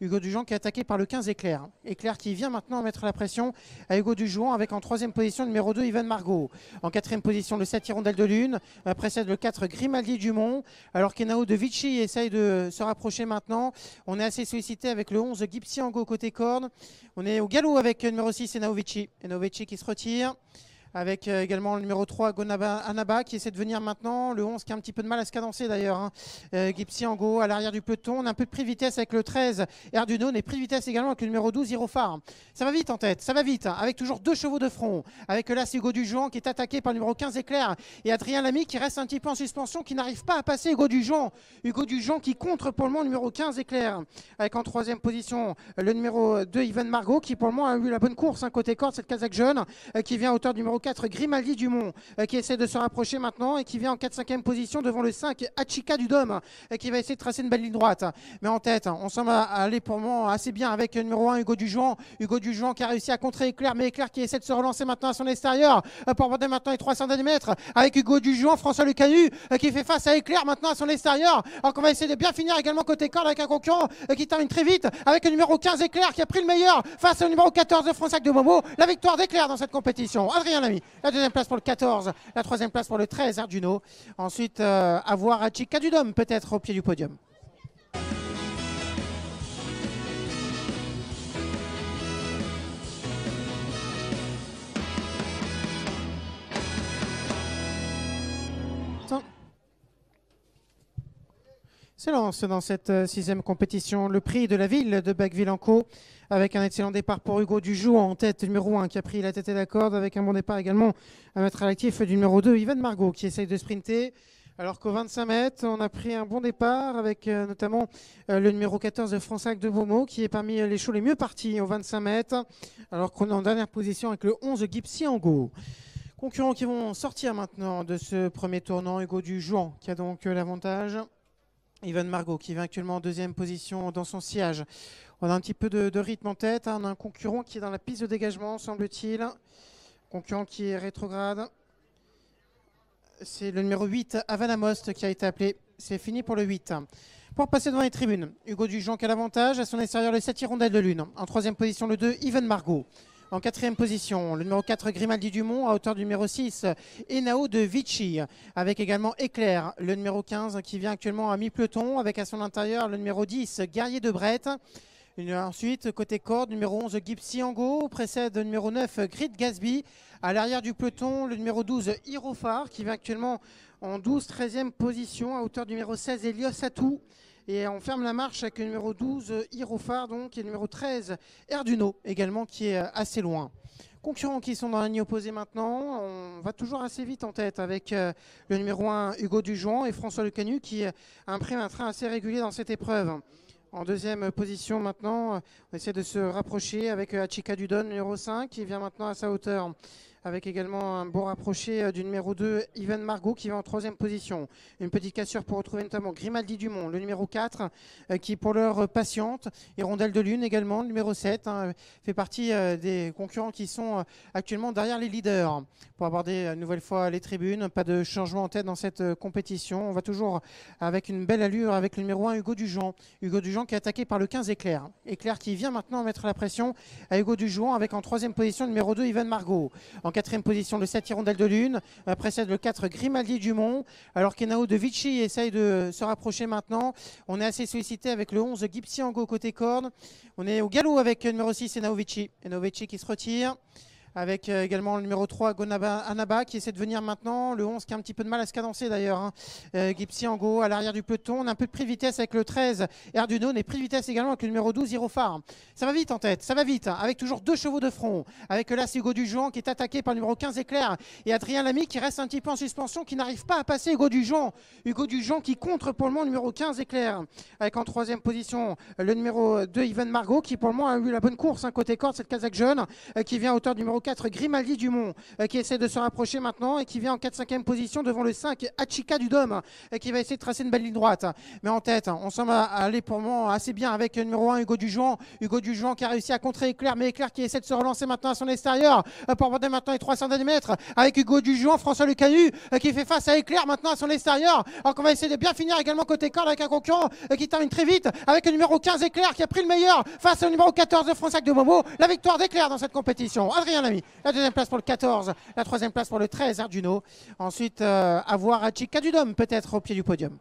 Hugo Dujon qui est attaqué par le 15 Éclair. Éclair qui vient maintenant mettre la pression à Hugo Dujon avec en troisième position numéro 2 Ivan Margot. En quatrième position le 7 Hirondelle de Lune. Euh, précède le 4 Grimaldi Dumont. Alors qu'Enao de Vichy essaye de se rapprocher maintenant. On est assez sollicité avec le 11 Gipsy Ango côté corne. On est au galop avec numéro 6 Enao Vichy. Enao Vichy qui se retire avec euh, également le numéro 3 Gonaba Anaba qui essaie de venir maintenant, le 11 qui a un petit peu de mal à se cadencer d'ailleurs, hein. euh, Gipsy à l'arrière du peloton, on a un peu de prix vitesse avec le 13 Erduno, et prix vitesse également avec le numéro 12 Hirofar. Ça va vite en tête, ça va vite, hein, avec toujours deux chevaux de front, avec là Hugo Dujon qui est attaqué par le numéro 15 Éclair et Adrien Lamy qui reste un petit peu en suspension, qui n'arrive pas à passer Hugo Dujon. Hugo Dujon qui contre pour le moment numéro 15 Éclair, avec en troisième position le numéro 2 Ivan Margot qui pour le moment a eu la bonne course, un côté corde, c'est le Kazakh jeune, euh, qui vient à hauteur du numéro 4 Grimaldi Dumont euh, qui essaie de se rapprocher maintenant et qui vient en 4-5e position devant le 5 Achika du Dôme euh, qui va essayer de tracer une belle ligne droite. Mais en tête, on semble aller pour le moment assez bien avec numéro 1 Hugo Dujon. Hugo Dujon qui a réussi à contrer Éclair, mais Éclair qui essaie de se relancer maintenant à son extérieur euh, pour aborder maintenant les 300 mètres avec Hugo Dujon, François Lucanu qui fait face à Éclair maintenant à son extérieur. Alors qu'on va essayer de bien finir également côté corde avec un concurrent qui termine très vite avec le numéro 15 Éclair qui a pris le meilleur face au numéro 14 de François de Momo. La victoire d'Éclair dans cette compétition. Adrien La deuxième place pour le 14, la troisième place pour le 13 Arduino. Ensuite, euh, à voir à Chica du Dôme peut-être au pied du podium. C'est lance dans cette euh, sixième compétition le prix de la ville de Bacville-en-Caux avec un excellent départ pour Hugo Dujoux en tête numéro 1 qui a pris la tête et la corde avec un bon départ également à mettre à l'actif du numéro 2 Ivan Margot qui essaye de sprinter. Alors qu'au 25 mètres, on a pris un bon départ avec euh, notamment euh, le numéro 14 de Fransac de Beaumont qui est parmi les chevaux les mieux partis au 25 mètres. Alors qu'on est en dernière position avec le 11 Gipsy Ango. Concurrents qui vont sortir maintenant de ce premier tournant. Hugo Dujoux qui a donc l'avantage. Ivan Margot qui va actuellement en deuxième position dans son siège. On a un petit peu de, rythme en tête. Hein. On a un concurrent qui est dans la piste de dégagement, semble-t-il. Concurrent qui est rétrograde. C'est le numéro 8, Avanamost, qui a été appelé. C'est fini pour le 8. Pour passer devant les tribunes, Hugo Dujon qui a l'avantage. À son extérieur, le 7 Hirondelle de Lune. En troisième position, le 2, Ivan Margot. En quatrième position, le numéro 4 Grimaldi Dumont à hauteur du numéro 6 Enao de Vichy. Avec également Éclair, le numéro 15 qui vient actuellement à mi-peloton. Avec à son intérieur le numéro 10 Guerrier de Brette. Ensuite, côté corde, numéro 11 Gipsy Ango, précède le numéro 9 Grid Gasby. À l'arrière du peloton, le numéro 12 Hirofar qui vient actuellement en 12-13e position à hauteur du numéro 16 Elios Atou. Et on ferme la marche avec le numéro 12, Hirofar, donc, et le numéro 13, Erduno, également, qui est assez loin. Concurrents qui sont dans la ligne opposée maintenant. On va toujours assez vite en tête avec euh, le numéro 1, Hugo Dujon, et François Lecanu, qui imprime un train assez régulier dans cette épreuve. En deuxième position maintenant, on essaie de se rapprocher avec euh, Achika Dudon, numéro 5, qui vient maintenant à sa hauteur avec également un bon rapproché euh, du numéro 2, Ivan Margot, qui va en troisième position. Une petite cassure pour retrouver notamment Grimaldi Dumont, le numéro 4, euh, qui pour l'heure patiente. Hirondelle de Lune également, le numéro 7, hein, fait partie euh, des concurrents qui sont actuellement derrière les leaders. Pour aborder une nouvelle fois les tribunes, pas de changement en tête dans cette compétition. On va toujours avec une belle allure avec le numéro 1, Hugo Dujon. Hugo Dujon qui est attaqué par le 15 Éclair. Éclair qui vient maintenant mettre la pression à Hugo Dujon avec en troisième position le numéro 2, Ivan Margot. Quatrième position, le 7 Hirondelle de Lune. Euh, précède le 4 Grimaldi Dumont. Alors qu'Enao de Vichy essaye de se rapprocher maintenant. On est assez sollicité avec le 11 Gipsy Ango côté corne. On est au galop avec numéro 6 Enao Vichy. Enao Vichy qui se retire avec euh, également le numéro 3 Gonaba Anaba qui essaie de venir maintenant, le 11 qui a un petit peu de mal à se cadencer d'ailleurs, hein. euh, Gipsy à l'arrière du peloton, on a un peu de prix vitesse avec le 13 Erduno, et prix vitesse également avec le numéro 12 Hirofar. Ça va vite en tête, ça va vite, hein, avec toujours deux chevaux de front, avec là Hugo Dujon qui est attaqué par le numéro 15 Éclair et Adrien Lamy qui reste un petit peu en suspension, qui n'arrive pas à passer Hugo Dujon. Hugo Dujon qui contre pour le moment le numéro 15 Éclair, avec en troisième position le numéro 2 Ivan Margot qui pour le moment a eu la bonne course, hein, côté corde, c'est le Kazakh jeune, euh, qui vient à hauteur du numéro 4 Grimaldi Dumont euh, qui essaie de se rapprocher maintenant et qui vient en 4-5e position devant le 5 Achika du Dôme euh, qui va essayer de tracer une belle ligne droite. Mais en tête, on semble aller pour le moment assez bien avec numéro 1 Hugo Dujouan. Hugo Dujouan qui a réussi à contrer Éclair, mais Éclair qui essaie de se relancer maintenant à son extérieur euh, pour aborder maintenant les 300 mètres avec Hugo Dujouan, François Lucanu qui fait face à Éclair maintenant à son extérieur. Alors qu'on va essayer de bien finir également côté corde avec un concurrent qui termine très vite avec le numéro 15 Éclair qui a pris le meilleur face au numéro 14 de Fronsac de Momo. La victoire d'Éclair dans cette compétition. Adrien La deuxième place pour le 14, la troisième place pour le 13 Arduino. Ensuite, euh, à voir Dudom peut-être au pied du podium.